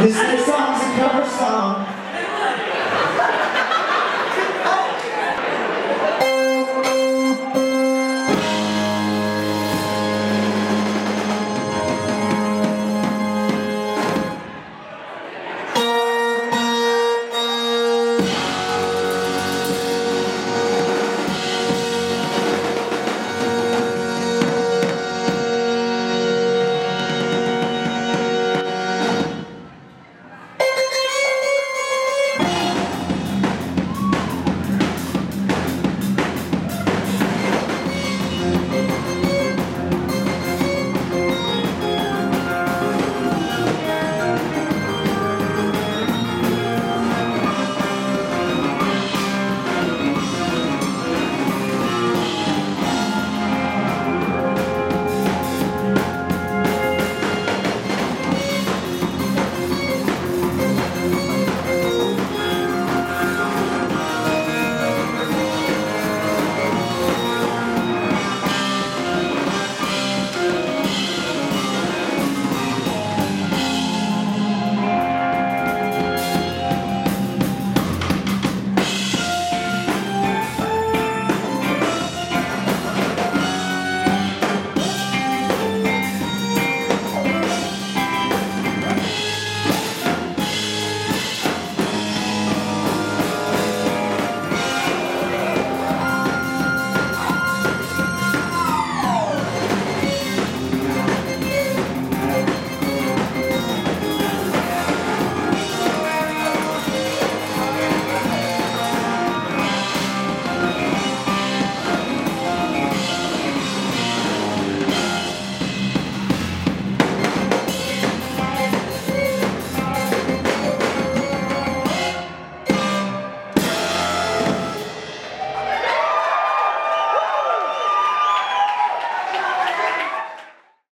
This is